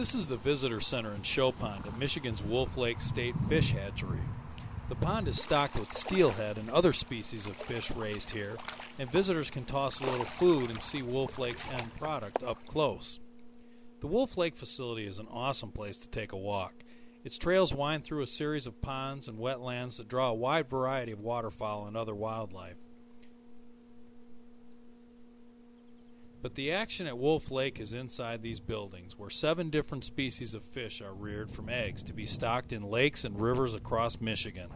This is the visitor center and show pond at Michigan's Wolf Lake State Fish Hatchery. The pond is stocked with steelhead and other species of fish raised here, and visitors can toss a little food and see Wolf Lake's end product up close. The Wolf Lake facility is an awesome place to take a walk. Its trails wind through a series of ponds and wetlands that draw a wide variety of waterfowl and other wildlife. But the action at Wolf Lake is inside these buildings, where seven different species of fish are reared from eggs to be stocked in lakes and rivers across Michigan.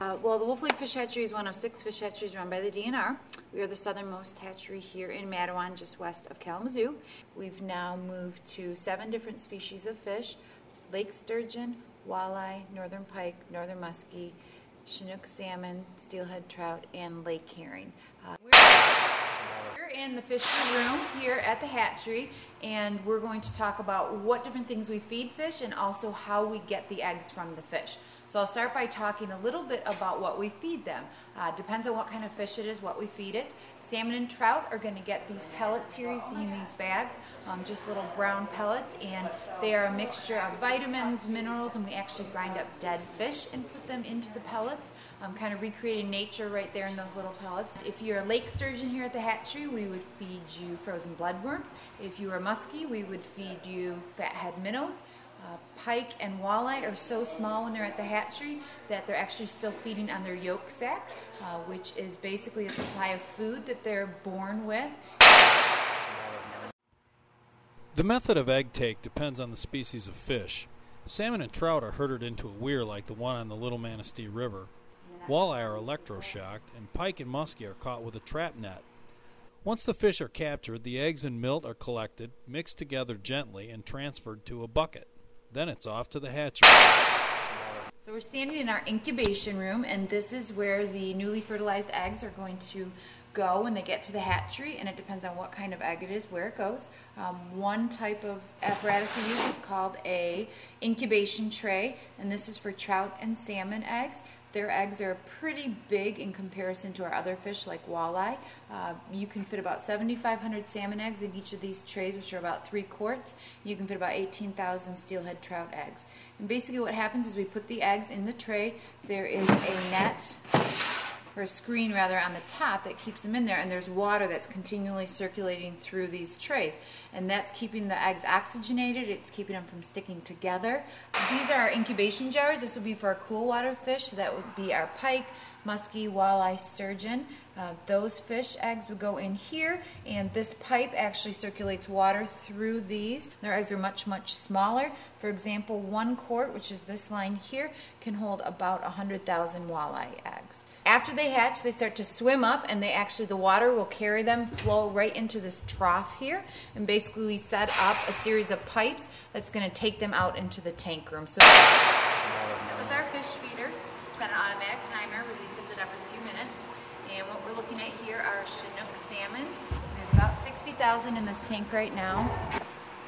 Uh, well, the Wolf Lake Fish Hatchery is one of six fish hatcheries run by the DNR. We are the southernmost hatchery here in Mattawan, just west of Kalamazoo. We've now moved to seven different species of fish lake sturgeon, walleye, northern pike, northern muskie, Chinook salmon, steelhead trout, and lake herring. Uh, in the fish room here at the hatchery, and we're going to talk about what different things we feed fish and also how we get the eggs from the fish. So I'll start by talking a little bit about what we feed them. Uh, depends on what kind of fish it is, what we feed it. Salmon and trout are going to get these pellets here. You see in these bags, um, just little brown pellets, and they are a mixture of vitamins, minerals, and we actually grind up dead fish and put them into the pellets, um, kind of recreating nature right there in those little pellets. If you're a lake sturgeon here at the hatchery, we would feed you frozen bloodworms. If you are muskie, we would feed you fathead minnows. Uh, pike and walleye are so small when they're at the hatchery that they're actually still feeding on their yolk sac, uh, which is basically a supply of food that they're born with. The method of egg take depends on the species of fish. Salmon and trout are herded into a weir like the one on the Little Manistee River. Walleye are electroshocked, and pike and muskie are caught with a trap net. Once the fish are captured, the eggs and milt are collected, mixed together gently, and transferred to a bucket. Then it's off to the hatchery. So we're standing in our incubation room, and this is where the newly fertilized eggs are going to go when they get to the hatchery, and it depends on what kind of egg it is, where it goes. Um, one type of apparatus we use is called a incubation tray, and this is for trout and salmon eggs. Their eggs are pretty big in comparison to our other fish like walleye. Uh, you can fit about 7,500 salmon eggs in each of these trays, which are about three quarts. You can fit about 18,000 steelhead trout eggs. And basically what happens is we put the eggs in the tray. There is a net or a screen rather on the top that keeps them in there and there's water that's continually circulating through these trays. And that's keeping the eggs oxygenated. It's keeping them from sticking together. These are our incubation jars. This would be for our cool water fish. So that would be our pike muskie walleye sturgeon. Uh, those fish eggs would go in here and this pipe actually circulates water through these. Their eggs are much much smaller. For example one quart which is this line here can hold about 100,000 walleye eggs after they hatch, they start to swim up, and they actually the water will carry them, flow right into this trough here, and basically we set up a series of pipes that's going to take them out into the tank room. So that was our fish feeder. It's got an automatic timer, releases it every few minutes. And what we're looking at here are Chinook salmon. There's about 60,000 in this tank right now.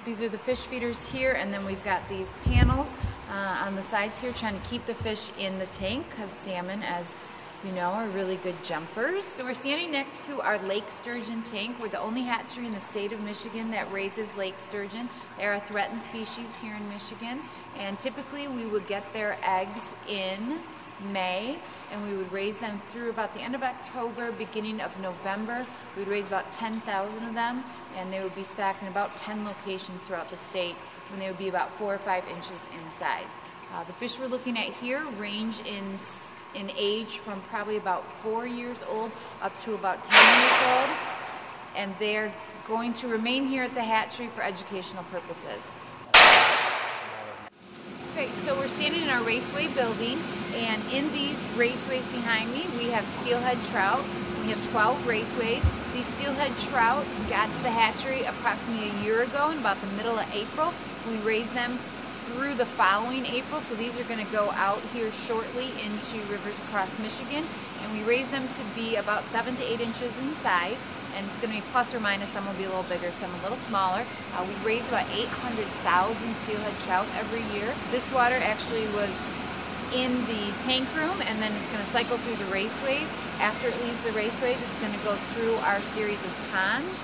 These are the fish feeders here, and then we've got these panels uh, on the sides here trying to keep the fish in the tank because salmon, as you know, are really good jumpers. So we're standing next to our lake sturgeon tank. We're the only hatchery in the state of Michigan that raises lake sturgeon. They're a threatened species here in Michigan. And typically we would get their eggs in May and we would raise them through about the end of October, beginning of November. We'd raise about 10,000 of them and they would be stacked in about 10 locations throughout the state and they would be about four or five inches in size. Uh, the fish we're looking at here range in in age from probably about four years old up to about 10 years old. And they're going to remain here at the hatchery for educational purposes. Okay, so we're standing in our raceway building, and in these raceways behind me, we have steelhead trout. We have 12 raceways. These steelhead trout got to the hatchery approximately a year ago in about the middle of April. We raised them through the following April. So these are going to go out here shortly into rivers across Michigan. And we raise them to be about 7 to 8 inches in size. And it's going to be plus or minus. Some will be a little bigger, some a little smaller. Uh, we raise about 800,000 steelhead trout every year. This water actually was in the tank room and then it's going to cycle through the raceways. After it leaves the raceways, it's going to go through our series of ponds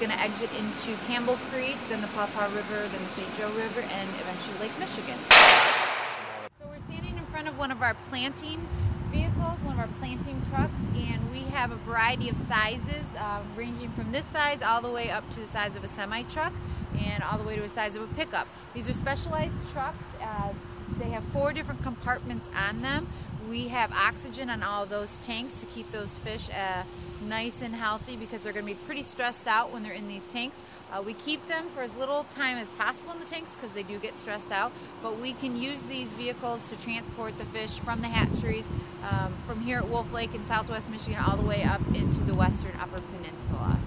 going to exit into Campbell Creek, then the Paw Paw River, then the St. Joe River, and eventually Lake Michigan. So we're standing in front of one of our planting vehicles, one of our planting trucks, and we have a variety of sizes, um, ranging from this size all the way up to the size of a semi truck and all the way to the size of a pickup. These are specialized trucks. Uh, they have four different compartments on them. We have oxygen on all those tanks to keep those fish uh, nice and healthy because they're going to be pretty stressed out when they're in these tanks. Uh, we keep them for as little time as possible in the tanks because they do get stressed out, but we can use these vehicles to transport the fish from the hatcheries um, from here at Wolf Lake in southwest Michigan all the way up into the western upper peninsula.